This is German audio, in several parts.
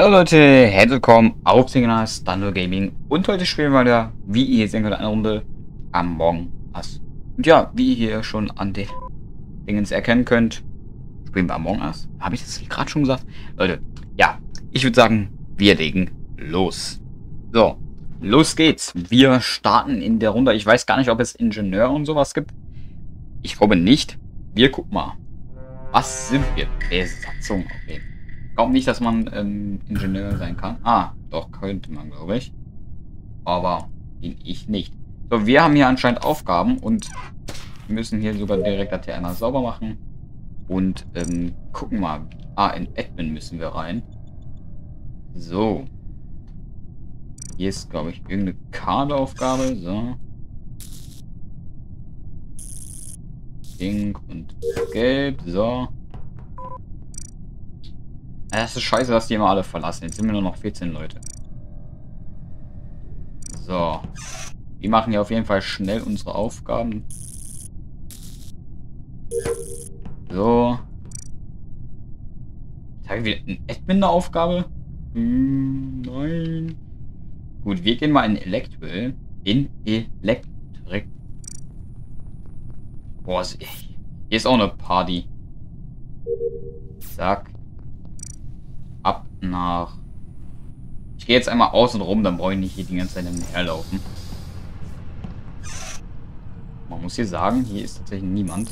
Hallo Leute, herzlich willkommen auf dem Kanal Stando Gaming und heute spielen wir wieder, wie ihr sehen könnt, eine Runde Among Us. Und ja, wie ihr schon an den Dingens erkennen könnt, spielen wir Among Us. Habe ich das gerade schon gesagt? Leute, ja, ich würde sagen, wir legen los. So, los geht's. Wir starten in der Runde. Ich weiß gar nicht, ob es Ingenieur und sowas gibt. Ich glaube nicht. Wir gucken mal. Was sind wir? Besatzung, okay glaube nicht, dass man ähm, Ingenieur sein kann. Ah, doch, könnte man, glaube ich. Aber bin ich nicht. So, wir haben hier anscheinend Aufgaben und müssen hier sogar direkt hier einmal sauber machen. Und ähm, gucken mal. Ah, in Admin müssen wir rein. So. Hier ist, glaube ich, irgendeine Kaderaufgabe. So. Pink und Gelb. So. Es ist scheiße, dass die immer alle verlassen. Jetzt sind wir nur noch 14 Leute. So. Die machen ja auf jeden Fall schnell unsere Aufgaben. So. Jetzt habe ich wieder ein Admin eine Aufgabe. Hm, nein. Gut, wir gehen mal in Electrical. In Elektrik. Boah, hier ist auch eine Party. Zack nach... Ich gehe jetzt einmal außen rum, dann brauche ich nicht hier die ganze Zeit herlaufen. Man muss hier sagen, hier ist tatsächlich niemand.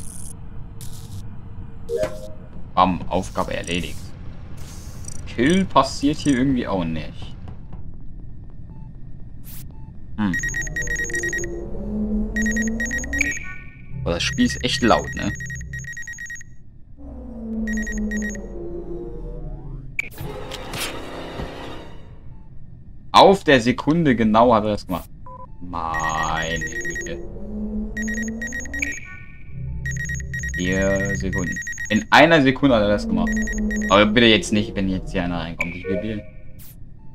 Bam, Aufgabe erledigt. Kill passiert hier irgendwie auch nicht. Hm. Aber das Spiel ist echt laut, ne? Auf der Sekunde genau hat er das gemacht. Meine Güte. Vier Sekunden. In einer Sekunde hat er das gemacht. Aber bitte jetzt nicht, wenn jetzt hier einer reinkommt. Ich will wählen.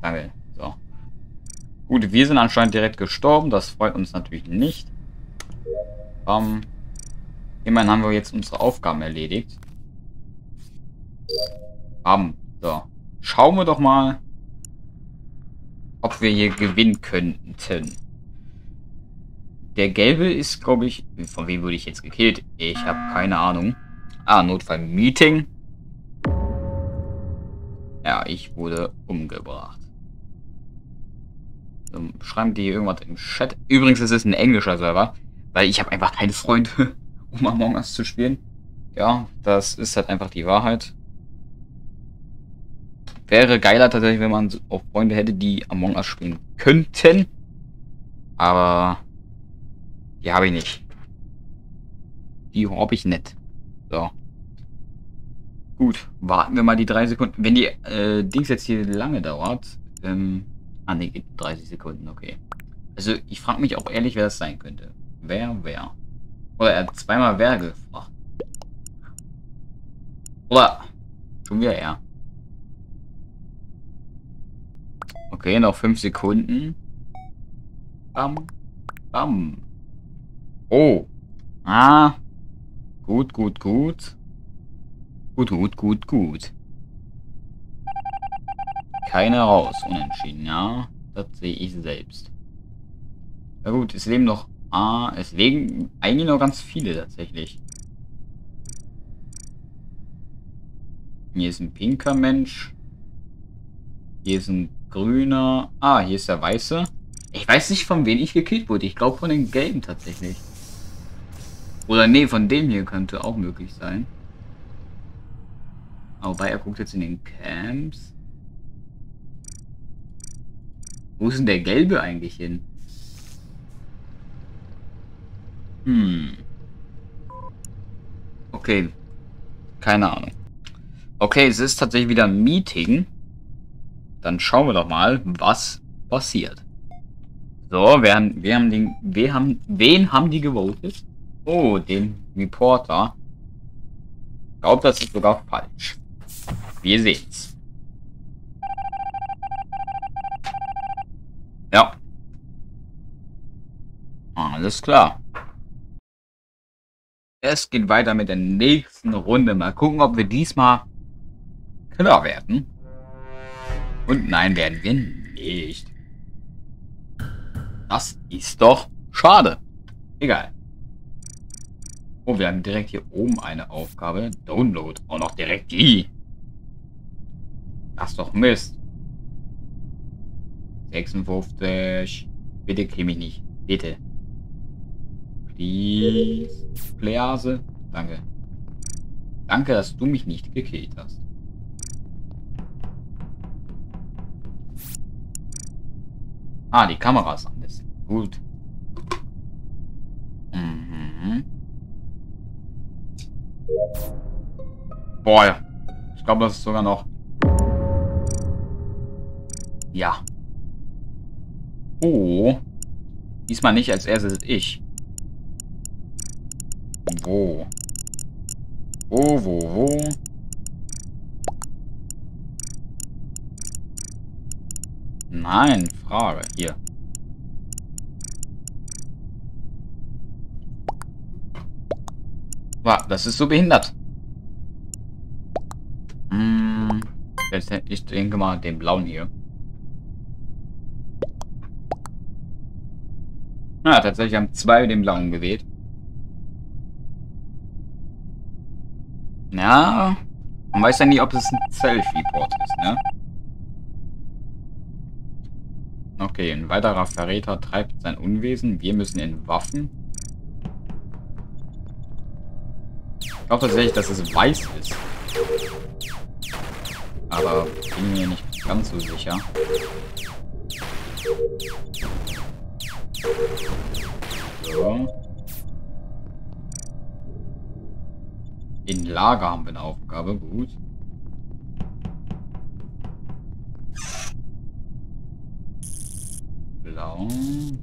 Danke. So. Gut, wir sind anscheinend direkt gestorben. Das freut uns natürlich nicht. Ähm, immerhin haben wir jetzt unsere Aufgaben erledigt. Haben. So. Schauen wir doch mal, ob wir hier gewinnen könnten. Der gelbe ist, glaube ich... Von wem wurde ich jetzt gekillt? Ich habe keine Ahnung. Ah, Notfall-Meeting. Ja, ich wurde umgebracht. So, schreiben die irgendwas im Chat. Übrigens, es ist ein englischer Server, weil ich habe einfach keine Freunde, um Among Us zu spielen. Ja, das ist halt einfach die Wahrheit. Wäre geiler tatsächlich, wenn man auch Freunde hätte, die Among Us spielen könnten. Aber die habe ich nicht. Die habe ich nicht. So. Gut, warten wir mal die drei Sekunden. Wenn die äh, Dings jetzt hier lange dauert. Ähm, ah ne, geht 30 Sekunden, okay. Also ich frage mich auch ehrlich, wer das sein könnte. Wer, wer? Oder er hat zweimal wer gefragt. Oder schon wieder er. Okay, noch 5 Sekunden. Bam. Bam. Oh. Ah. Gut, gut, gut. Gut, gut, gut, gut. Keine raus. Unentschieden, ja. Das sehe ich selbst. Na gut, es leben noch... Ah, es leben eigentlich noch ganz viele tatsächlich. Hier ist ein pinker Mensch. Hier ist ein grüner. Ah, hier ist der weiße. Ich weiß nicht, von wem ich gekillt wurde. Ich glaube von den gelben tatsächlich. Oder nee, von dem hier könnte auch möglich sein. Wobei, er guckt jetzt in den Camps. Wo ist denn der gelbe eigentlich hin? Hm. Okay. Keine Ahnung. Okay, es ist tatsächlich wieder ein Meeting. Dann schauen wir doch mal, was passiert. So, wir haben, wir haben den, wir haben, wen haben die gewotet? Oh, den Reporter. Ich glaube, das ist sogar falsch. Wir sehen's. Ja. Alles klar. Es geht weiter mit der nächsten Runde. Mal gucken, ob wir diesmal klar werden. Und nein, werden wir nicht. Das ist doch schade. Egal. Oh, wir haben direkt hier oben eine Aufgabe. Download. Auch noch direkt die. Das ist doch Mist. 56. Bitte krieg mich nicht. Bitte. Please. Please. Danke. Danke, dass du mich nicht gekillt hast. Ah, die Kamera ist anders. Gut. Mhm. Boah, ja. Ich glaube, das ist sogar noch... Ja. Oh. Diesmal nicht als erstes ich. Wo? Wo, wo, wo? Nein, Frage. Hier. Wow, das ist so behindert. Hm, ich denke mal den blauen hier. Na, tatsächlich haben zwei den blauen gewählt. Ja, man weiß ja nie, ob es ein Selfie-Port ist, ne? Okay, ein weiterer Verräter treibt sein Unwesen. Wir müssen in Waffen. Ich glaube tatsächlich, dass es weiß ist. Aber bin mir nicht ganz so sicher. So. In Lager haben wir eine Aufgabe, gut. Blau,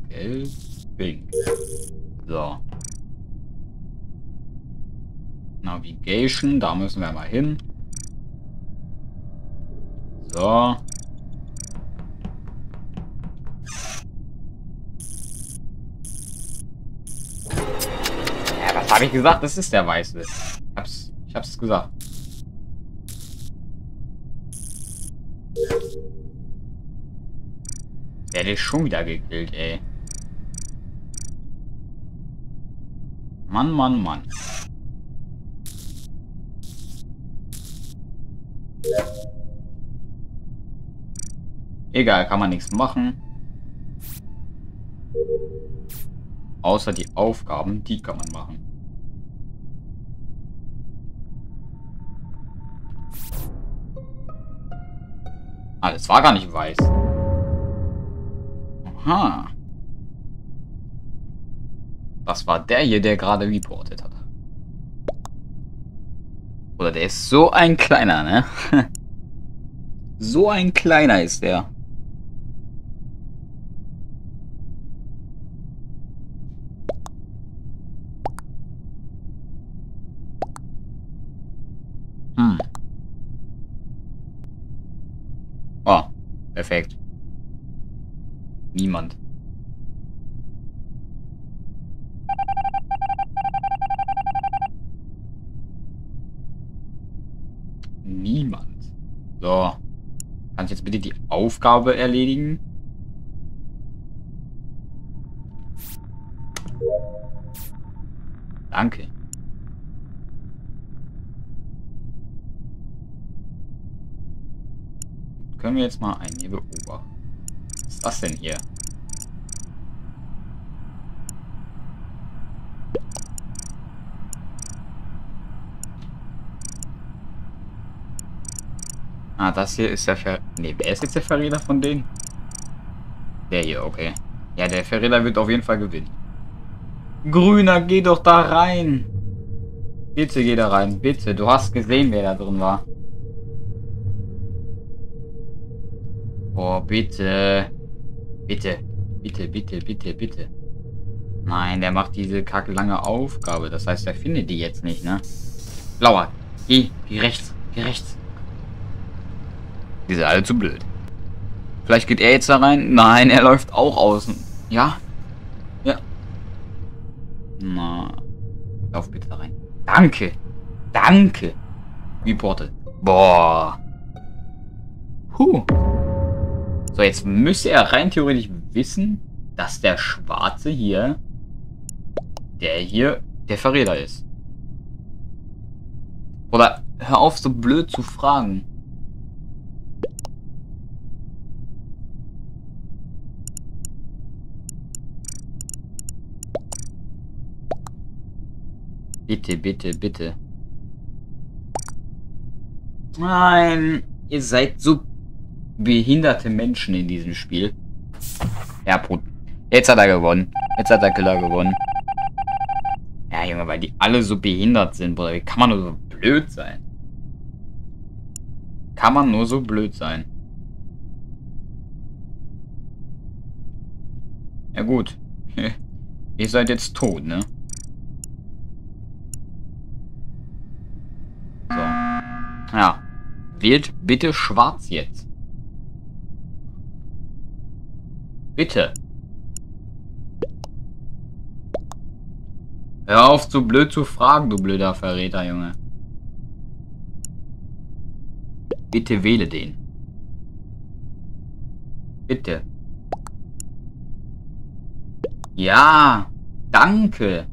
gelb, pink. So. Navigation, da müssen wir mal hin. So. Ja, was habe ich gesagt? Das ist der Weiße. Ich hab's, ich hab's gesagt. Werde ich schon wieder gekillt, ey. Mann, Mann, Mann. Egal, kann man nichts machen. Außer die Aufgaben, die kann man machen. Ah, das war gar nicht weiß. Aha. Das war der hier, der gerade reportet hat. Oder der ist so ein kleiner, ne? so ein kleiner ist der. Oh, perfekt. Niemand. Niemand. So. Kann ich jetzt bitte die Aufgabe erledigen? Danke. Können wir jetzt mal einen hier beobachten. Was denn hier? Ah, das hier ist der Ver... Ne, wer ist jetzt der Verräter von denen? Der hier, okay. Ja, der Verräter wird auf jeden Fall gewinnen. Grüner, geh doch da rein. Bitte geh da rein, bitte. Du hast gesehen, wer da drin war. Boah, bitte. Bitte. Bitte, bitte, bitte, bitte. Nein, der macht diese kacke lange Aufgabe. Das heißt, er findet die jetzt nicht, ne? Blauer, geh, geh rechts, geh rechts. Die sind alle zu blöd. Vielleicht geht er jetzt da rein. Nein, er läuft auch außen. Ja? Ja. Na. Lauf bitte da rein. Danke. Danke. Reported. Boah. Huh. So, jetzt müsste er rein theoretisch wissen, dass der Schwarze hier, der hier, der Verräter ist. Oder hör auf, so blöd zu fragen. Bitte, bitte, bitte. Nein, ihr seid so behinderte Menschen in diesem Spiel. Ja, Brut. Jetzt hat er gewonnen. Jetzt hat der Killer gewonnen. Ja, Junge, weil die alle so behindert sind, Bruder. Wie kann man nur so blöd sein? Kann man nur so blöd sein? Ja gut. Ihr seid jetzt tot, ne? So. Ja. Wählt bitte schwarz jetzt. Bitte. Hör auf, zu blöd zu fragen, du blöder Verräter, Junge. Bitte wähle den. Bitte. Ja, danke.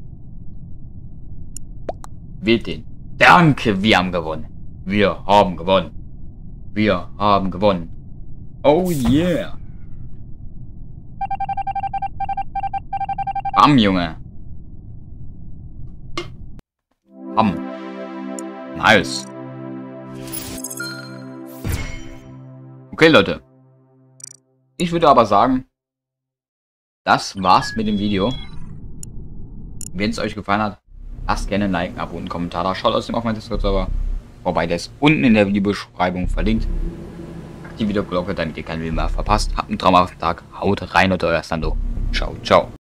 Wählt den. Danke, wir haben gewonnen. Wir haben gewonnen. Wir haben gewonnen. Oh yeah. Bam, Junge. Bam. Nice. Okay, Leute. Ich würde aber sagen, das war's mit dem Video. Wenn es euch gefallen hat, lasst gerne ein Like, ein Abo und einen Kommentar da. Schaut außerdem auf meinen Discord-Server vorbei, der ist unten in der Videobeschreibung verlinkt. Aktiviert die Glocke, damit ihr kein Video mehr verpasst. Habt einen traumhaften Tag, haut rein und euer Stando. Ciao, ciao.